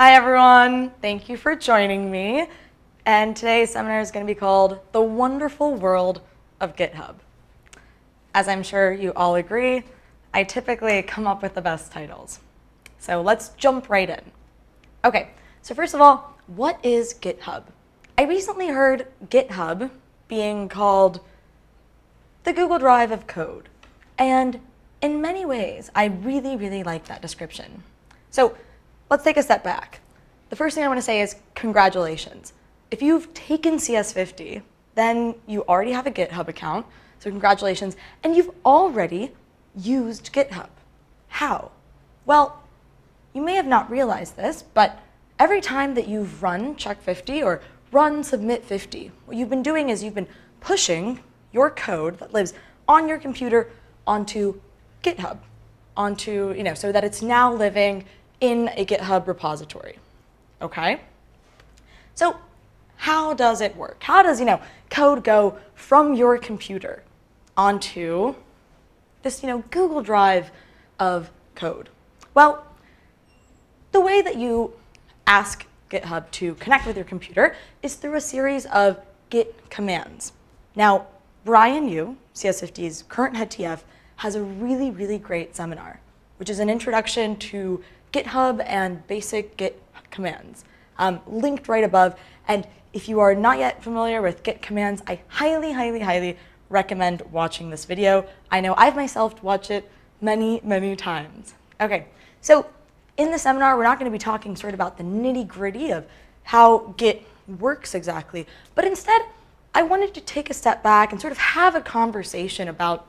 Hi everyone, thank you for joining me. And today's seminar is going to be called The Wonderful World of GitHub. As I'm sure you all agree, I typically come up with the best titles. So let's jump right in. Okay, so first of all, what is GitHub? I recently heard GitHub being called the Google Drive of code. And in many ways, I really, really like that description. So let's take a step back. The first thing I want to say is congratulations. If you've taken CS50, then you already have a GitHub account, so congratulations, and you've already used GitHub. How? Well, you may have not realized this, but every time that you've run check 50 or run submit 50, what you've been doing is you've been pushing your code that lives on your computer onto GitHub, onto, you know, so that it's now living in a GitHub repository. Okay? So how does it work? How does, you know, code go from your computer onto this, you know, Google Drive of code? Well, the way that you ask GitHub to connect with your computer is through a series of Git commands. Now, Brian Yu, CS50's current head TF, has a really, really great seminar, which is an introduction to GitHub and basic Git commands, um, linked right above. And if you are not yet familiar with Git commands, I highly, highly, highly recommend watching this video. I know I've myself watched it many, many times. Okay, so in the seminar, we're not going to be talking sort of about the nitty gritty of how Git works exactly, but instead, I wanted to take a step back and sort of have a conversation about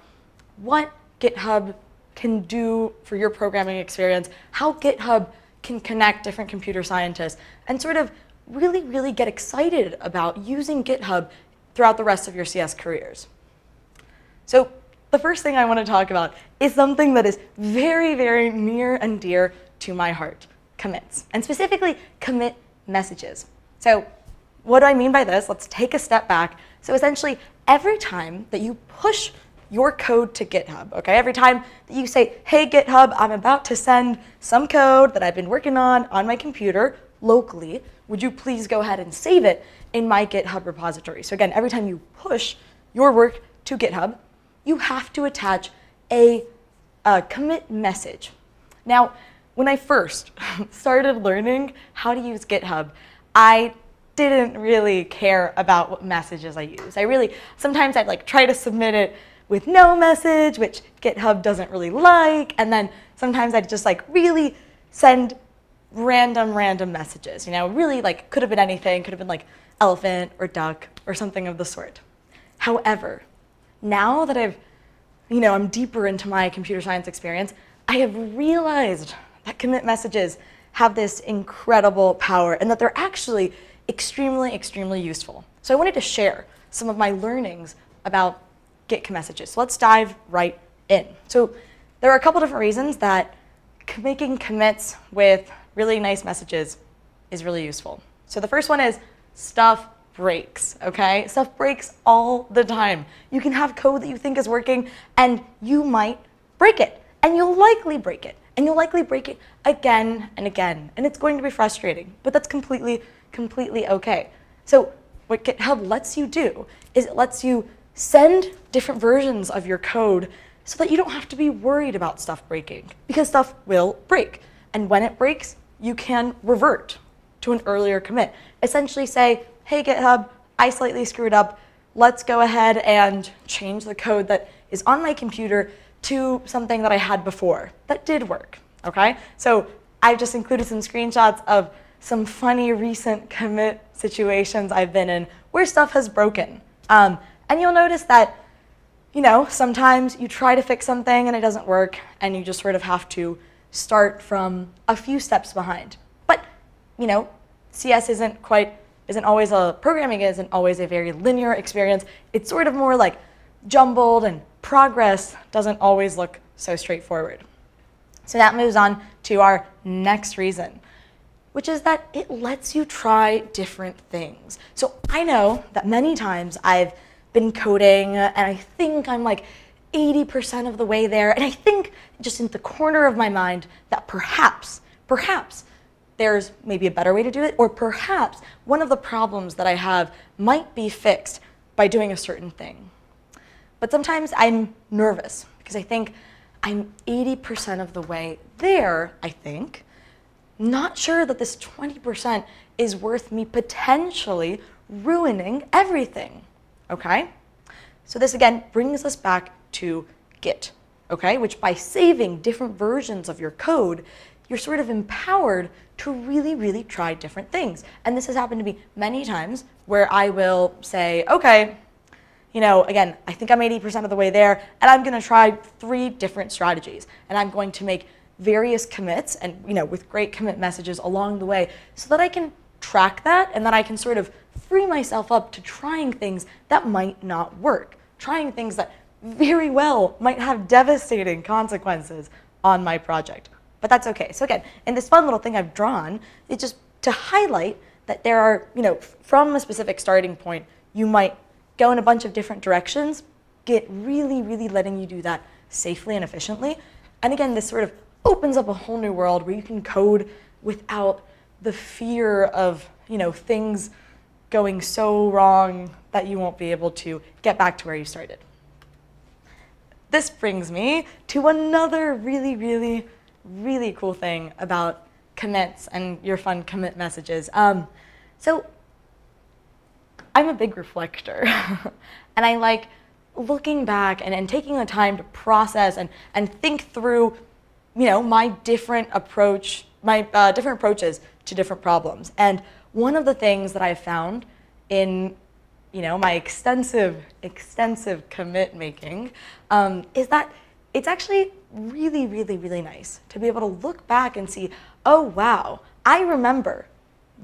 what GitHub can do for your programming experience, how GitHub can connect different computer scientists, and sort of really, really get excited about using GitHub throughout the rest of your CS careers. So the first thing I want to talk about is something that is very, very near and dear to my heart, commits, and specifically commit messages. So what do I mean by this? Let's take a step back. So essentially, every time that you push your code to GitHub, okay? Every time you say, hey, GitHub, I'm about to send some code that I've been working on on my computer locally, would you please go ahead and save it in my GitHub repository? So again, every time you push your work to GitHub, you have to attach a, a commit message. Now, when I first started learning how to use GitHub, I didn't really care about what messages I use. I really, sometimes I'd like try to submit it with no message, which GitHub doesn't really like. And then sometimes I'd just like really send random, random messages. You know, really like could have been anything, could have been like elephant or duck or something of the sort. However, now that I've, you know, I'm deeper into my computer science experience, I have realized that commit messages have this incredible power and that they're actually extremely, extremely useful. So I wanted to share some of my learnings about Git messages. So let's dive right in. So there are a couple different reasons that making commits with really nice messages is really useful. So the first one is stuff breaks, okay? Stuff breaks all the time. You can have code that you think is working and you might break it and you'll likely break it and you'll likely break it again and again and it's going to be frustrating, but that's completely, completely okay. So what GitHub lets you do is it lets you Send different versions of your code so that you don't have to be worried about stuff breaking because stuff will break. And when it breaks, you can revert to an earlier commit. Essentially say, hey GitHub, I slightly screwed up. Let's go ahead and change the code that is on my computer to something that I had before. That did work, okay? So I've just included some screenshots of some funny recent commit situations I've been in where stuff has broken. Um, and you'll notice that, you know, sometimes you try to fix something and it doesn't work, and you just sort of have to start from a few steps behind. But, you know, CS isn't quite, isn't always a, programming isn't always a very linear experience. It's sort of more like jumbled, and progress doesn't always look so straightforward. So that moves on to our next reason, which is that it lets you try different things. So I know that many times I've been coding and I think I'm like 80% of the way there. And I think just in the corner of my mind that perhaps, perhaps there's maybe a better way to do it, or perhaps one of the problems that I have might be fixed by doing a certain thing. But sometimes I'm nervous because I think I'm 80% of the way there, I think, not sure that this 20% is worth me potentially ruining everything, okay? So this again brings us back to Git, okay? Which by saving different versions of your code, you're sort of empowered to really, really try different things. And this has happened to me many times where I will say, okay, you know, again, I think I'm 80% of the way there, and I'm going to try three different strategies. And I'm going to make various commits and, you know, with great commit messages along the way so that I can track that and that I can sort of free myself up to trying things that might not work, trying things that very well might have devastating consequences on my project. But that's okay. So again, in this fun little thing I've drawn, it's just to highlight that there are, you know, from a specific starting point, you might go in a bunch of different directions, Git really, really letting you do that safely and efficiently. And again, this sort of opens up a whole new world where you can code without the fear of, you know, things going so wrong that you won't be able to get back to where you started. This brings me to another really, really, really cool thing about commits and your fun commit messages. Um, so I'm a big reflector, and I like looking back and, and taking the time to process and, and think through, you know, my different approach, my uh, different approaches to different problems. And one of the things that I've found in, you know, my extensive, extensive commit making um, is that it's actually really, really, really nice to be able to look back and see, oh wow, I remember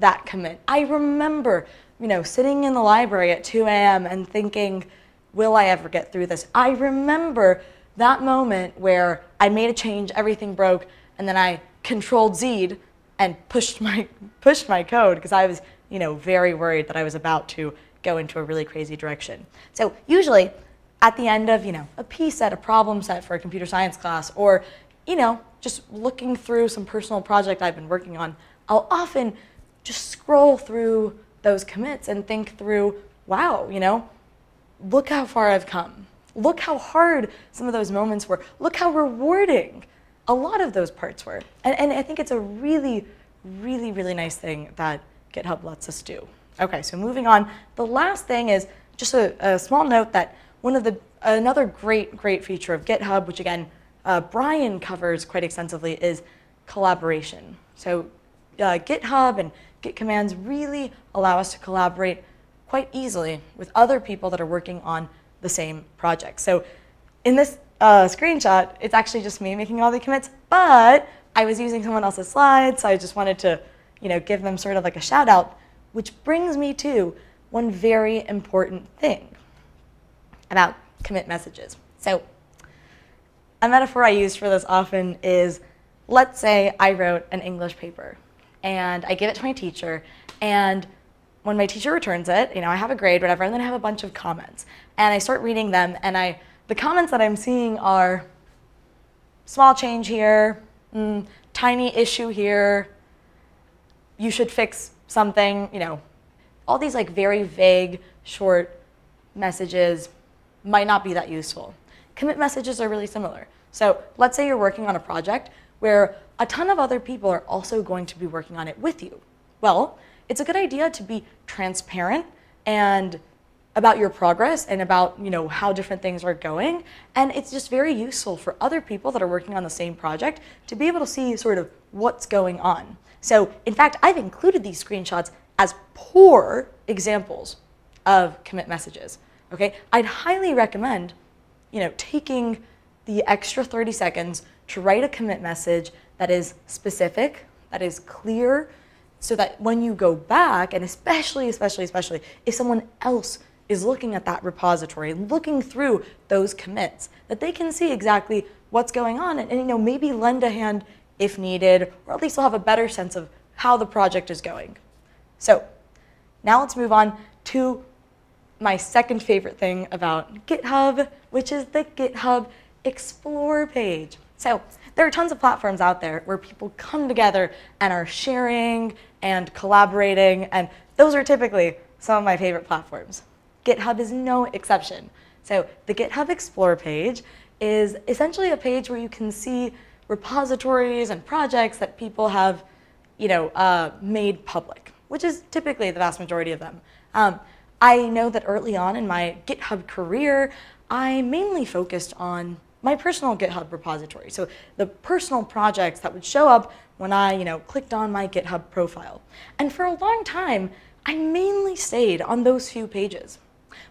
that commit. I remember you know, sitting in the library at 2 a.m. and thinking, will I ever get through this? I remember that moment where I made a change, everything broke, and then I controlled Z'd and pushed my, pushed my code because I was, you know, very worried that I was about to go into a really crazy direction. So usually at the end of, you know, a P set, a problem set for a computer science class, or, you know, just looking through some personal project I've been working on, I'll often just scroll through those commits and think through, wow, you know, look how far I've come. Look how hard some of those moments were. Look how rewarding a lot of those parts were. And, and I think it's a really, really, really nice thing that GitHub lets us do. Okay, so moving on. The last thing is just a, a small note that one of the another great, great feature of GitHub, which again uh, Brian covers quite extensively, is collaboration. So uh, GitHub and Git commands really allow us to collaborate quite easily with other people that are working on the same project. So in this uh, screenshot, it's actually just me making all the commits, but I was using someone else's slides, so I just wanted to you know, give them sort of like a shout out, which brings me to one very important thing about commit messages. So a metaphor I use for this often is, let's say I wrote an English paper and I give it to my teacher. And when my teacher returns it, you know, I have a grade, whatever, and then I have a bunch of comments. And I start reading them, and I the comments that I'm seeing are small change here, mm, tiny issue here, you should fix something, you know, all these like very vague, short messages might not be that useful. Commit messages are really similar. So let's say you're working on a project where a ton of other people are also going to be working on it with you. Well, it's a good idea to be transparent and about your progress and about you know how different things are going. And it's just very useful for other people that are working on the same project to be able to see sort of what's going on. So in fact i've included these screenshots as poor examples of commit messages okay? I'd highly recommend you know taking the extra 30 seconds to write a commit message that is specific, that is clear, so that when you go back, and especially, especially, especially, if someone else is looking at that repository, looking through those commits, that they can see exactly what's going on and, and you know maybe lend a hand if needed, or at least they'll have a better sense of how the project is going. So now let's move on to my second favorite thing about GitHub, which is the GitHub Explore page. So there are tons of platforms out there where people come together and are sharing and collaborating, and those are typically some of my favorite platforms. GitHub is no exception. So the GitHub Explore page is essentially a page where you can see repositories and projects that people have you know, uh, made public, which is typically the vast majority of them. Um, I know that early on in my GitHub career, I mainly focused on my personal GitHub repository. So the personal projects that would show up when I, you know, clicked on my GitHub profile. And for a long time, I mainly stayed on those few pages.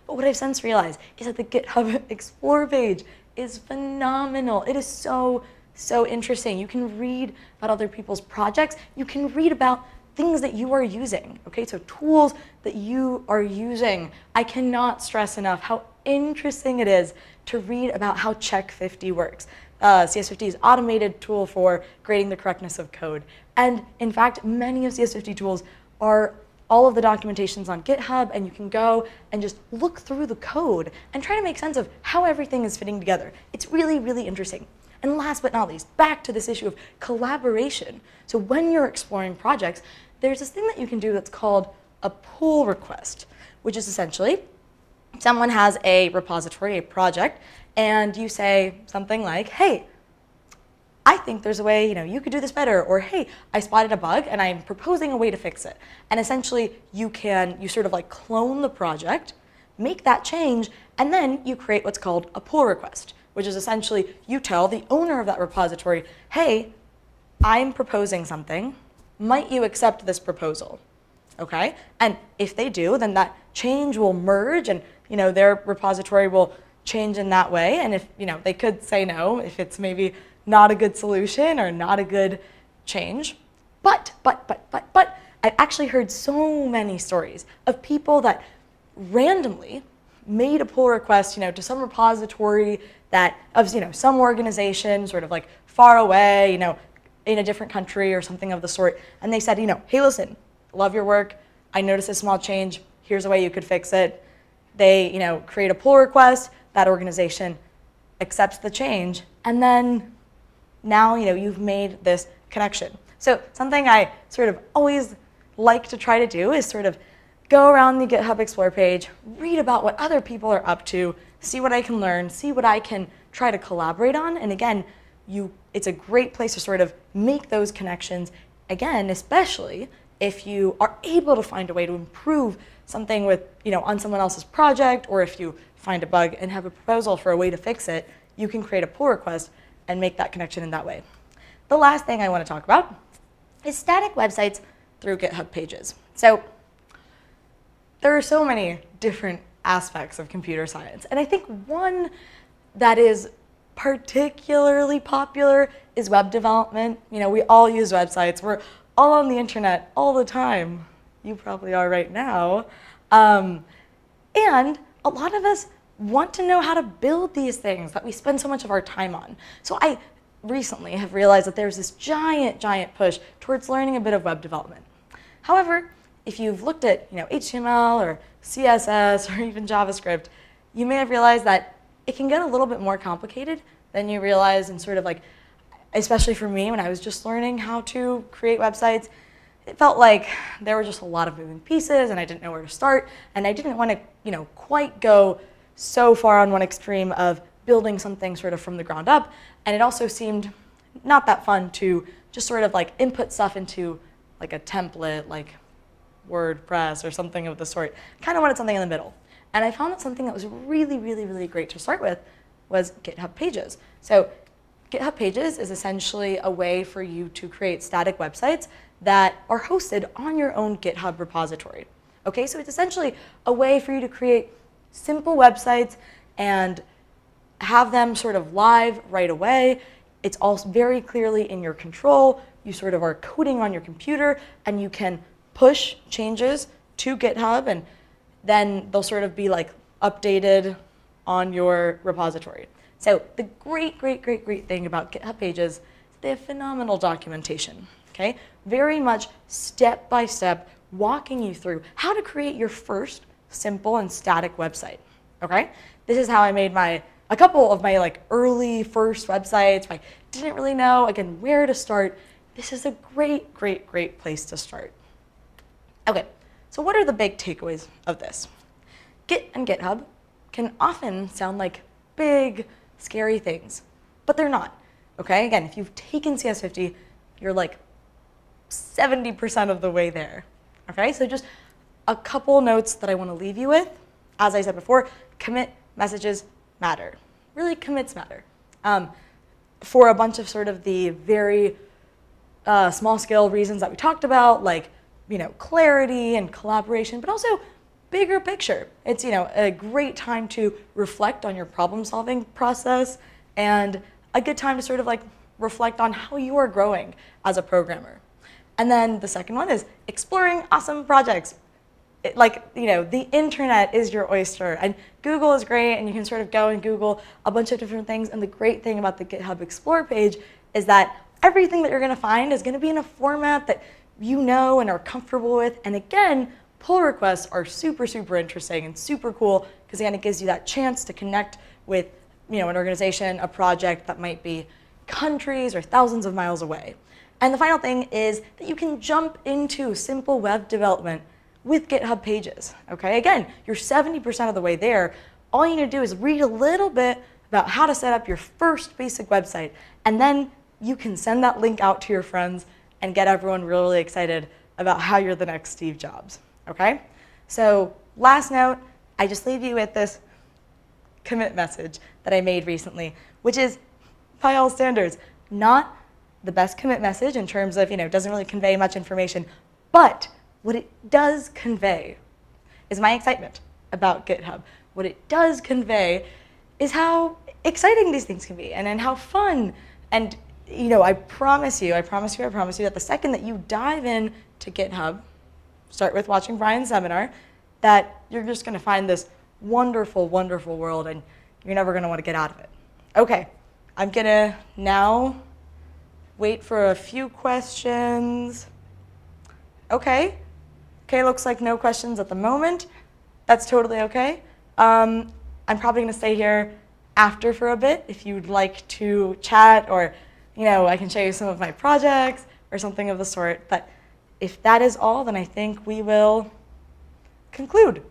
But what I've since realized is that the GitHub Explore page is phenomenal. It is so, so interesting. You can read about other people's projects. You can read about things that you are using, okay? So tools that you are using. I cannot stress enough how interesting it is to read about how Check 50 works. Uh, CS50's automated tool for grading the correctness of code. And in fact, many of CS50 tools are all of the documentations on GitHub, and you can go and just look through the code and try to make sense of how everything is fitting together. It's really, really interesting. And last but not least, back to this issue of collaboration. So when you're exploring projects, there's this thing that you can do that's called a pull request, which is essentially someone has a repository, a project, and you say something like, hey, I think there's a way, you know, you could do this better, or hey, I spotted a bug and I'm proposing a way to fix it. And essentially you can, you sort of like clone the project, make that change, and then you create what's called a pull request, which is essentially you tell the owner of that repository, hey, I'm proposing something, might you accept this proposal? Okay? And if they do, then that change will merge and you know their repository will change in that way. And if you know they could say no if it's maybe not a good solution or not a good change. But, but, but, but, but, I've actually heard so many stories of people that randomly made a pull request, you know, to some repository that of you know some organization sort of like far away, you know, in a different country or something of the sort, and they said, you know, hey, listen, love your work. I noticed a small change. Here's a way you could fix it. They, you know, create a pull request. That organization accepts the change, and then now, you know, you've made this connection. So something I sort of always like to try to do is sort of go around the GitHub Explore page, read about what other people are up to, see what I can learn, see what I can try to collaborate on, and again, you, it's a great place to sort of make those connections, again, especially if you are able to find a way to improve something with, you know, on someone else's project, or if you find a bug and have a proposal for a way to fix it, you can create a pull request and make that connection in that way. The last thing I want to talk about is static websites through GitHub pages. So there are so many different aspects of computer science, and I think one that is particularly popular is web development. You know, we all use websites. We're all on the internet all the time. You probably are right now. Um, and a lot of us want to know how to build these things that we spend so much of our time on. So I recently have realized that there's this giant, giant push towards learning a bit of web development. However, if you've looked at you know, HTML or CSS or even JavaScript, you may have realized that it can get a little bit more complicated than you realize and sort of like, especially for me when I was just learning how to create websites, it felt like there were just a lot of moving pieces and I didn't know where to start and I didn't want to, you know, quite go so far on one extreme of building something sort of from the ground up and it also seemed not that fun to just sort of like input stuff into like a template like WordPress or something of the sort. Kind of wanted something in the middle. And I found that something that was really, really, really great to start with was GitHub Pages. So GitHub Pages is essentially a way for you to create static websites that are hosted on your own GitHub repository. Okay, so it's essentially a way for you to create simple websites and have them sort of live right away. It's all very clearly in your control. You sort of are coding on your computer and you can push changes to GitHub and then they'll sort of be like updated on your repository. So the great, great, great, great thing about GitHub Pages is they have phenomenal documentation, okay? Very much step by step walking you through how to create your first simple and static website, okay? This is how I made my, a couple of my like early first websites, I didn't really know, again, where to start, this is a great, great, great place to start. Okay, so what are the big takeaways of this? Git and GitHub can often sound like big, scary things, but they're not. Okay, again, if you've taken CS50, you're like 70% of the way there. Okay, so just a couple notes that I want to leave you with. As I said before, commit messages matter. Really, commits matter. Um, for a bunch of sort of the very uh, small scale reasons that we talked about, like you know clarity and collaboration, but also bigger picture. It's you know a great time to reflect on your problem solving process and a good time to sort of like reflect on how you are growing as a programmer. And then the second one is exploring awesome projects. It, like, you know, the internet is your oyster, and Google is great, and you can sort of go and Google a bunch of different things. And the great thing about the GitHub Explore page is that everything that you're going to find is going to be in a format that you know and are comfortable with. And again, pull requests are super, super interesting and super cool because again, it gives you that chance to connect with, you know, an organization, a project that might be countries or thousands of miles away. And the final thing is that you can jump into simple web development with GitHub pages. Okay, again, you're 70% of the way there. All you need to do is read a little bit about how to set up your first basic website, and then you can send that link out to your friends and get everyone really excited about how you're the next Steve Jobs. Okay? So, last note, I just leave you with this commit message that I made recently, which is by all standards, not the best commit message in terms of, you know, doesn't really convey much information, but what it does convey is my excitement about GitHub. What it does convey is how exciting these things can be and, and how fun. And, you know, I promise you, I promise you, I promise you that the second that you dive in to GitHub, start with watching Brian's seminar, that you're just going to find this wonderful, wonderful world and you're never going to want to get out of it. Okay, I'm going to now wait for a few questions. Okay. Okay, looks like no questions at the moment. That's totally okay. Um, I'm probably going to stay here after for a bit if you'd like to chat or, you know, I can show you some of my projects or something of the sort. But if that is all, then I think we will conclude.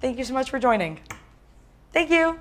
Thank you so much for joining. Thank you.